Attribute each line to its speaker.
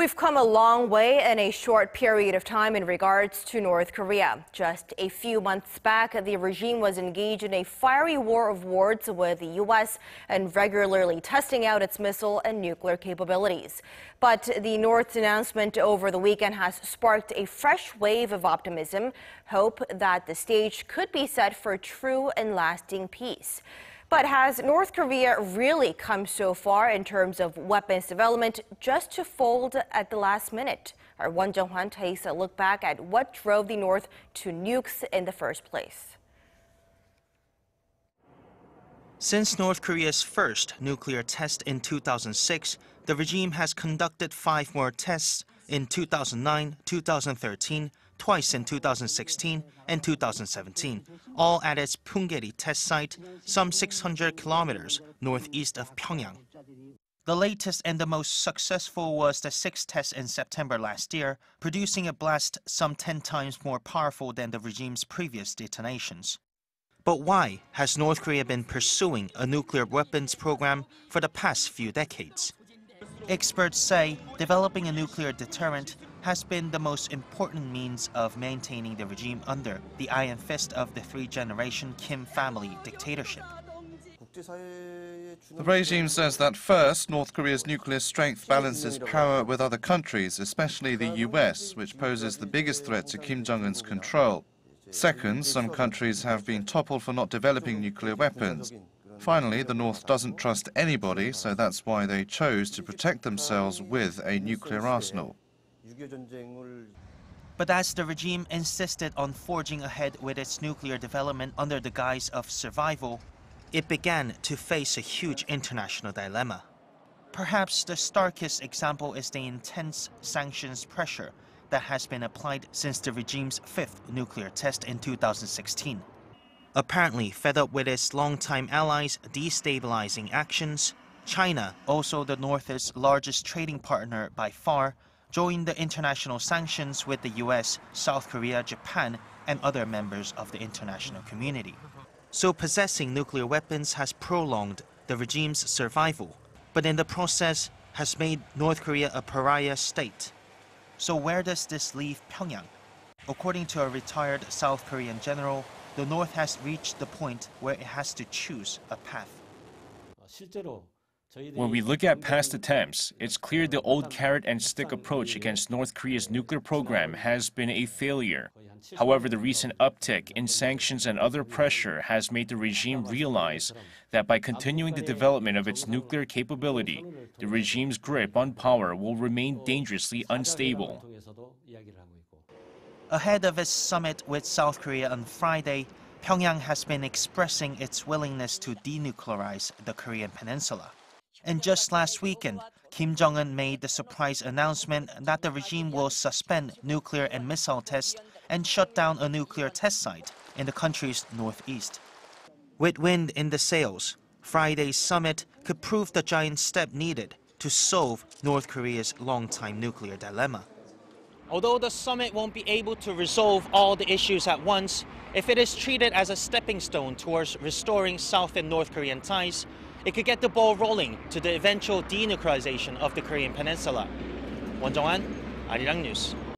Speaker 1: We've come a long way in a short period of time in regards to North Korea. Just a few months back, the regime was engaged in a fiery war of words with the U.S. and regularly testing out its missile and nuclear capabilities. But the North's announcement over the weekend has sparked a fresh wave of optimism, hope that the stage could be set for true and lasting peace. But has North Korea really come so far in terms of weapons development just to fold at the last minute? Our Won Jung-hwan takes a look back at what drove the North to nukes in the first place.
Speaker 2: Since North Korea's first nuclear test in 2006, the regime has conducted five more tests in 2009, 2013, twice in 2016 and 2017, all at its Punggye-ri test site, some 600 kilometers northeast of Pyongyang. The latest and the most successful was the sixth test in September last year, producing a blast some 10 times more powerful than the regime's previous detonations. But why has North Korea been pursuing a nuclear weapons program for the past few decades? Experts say developing a nuclear deterrent has been the most important means of maintaining the regime under the iron fist of the three-generation Kim family dictatorship.
Speaker 3: The regime says that first, North Korea's nuclear strength balances power with other countries, especially the US, which poses the biggest threat to Kim Jong-un's control. Second, some countries have been toppled for not developing nuclear weapons. Finally, the North doesn't trust anybody, so that's why they chose to protect themselves with a nuclear arsenal.
Speaker 2: But as the regime insisted on forging ahead with its nuclear development under the guise of survival, it began to face a huge international dilemma. Perhaps the starkest example is the intense sanctions pressure that has been applied since the regime's fifth nuclear test in 2016. Apparently fed up with its longtime allies' destabilizing actions, China, also the North's largest trading partner by far, joined the international sanctions with the US, South Korea, Japan, and other members of the international community. So possessing nuclear weapons has prolonged the regime's survival, but in the process has made North Korea a pariah state. So where does this leave Pyongyang? According to a retired South Korean general, the North has reached the point where it has to choose a path.
Speaker 4: When we look at past attempts, it's clear the old carrot and stick approach against North Korea's nuclear program has been a failure. However, the recent uptick in sanctions and other pressure has made the regime realize that by continuing the development of its nuclear capability, the regime's grip on power will remain dangerously unstable.
Speaker 2: Ahead of its summit with South Korea on Friday, Pyongyang has been expressing its willingness to denuclearize the Korean peninsula. And just last weekend, Kim Jong un made the surprise announcement that the regime will suspend nuclear and missile tests and shut down a nuclear test site in the country's northeast. With wind in the sails, Friday's summit could prove the giant step needed to solve North Korea's long-time nuclear dilemma. Although the summit won't be able to resolve all the issues at once, if it is treated as a stepping stone towards restoring South and North Korean ties, it could get the ball rolling to the eventual denuclearization of the Korean peninsula. Won Jung-hwan, Arirang News.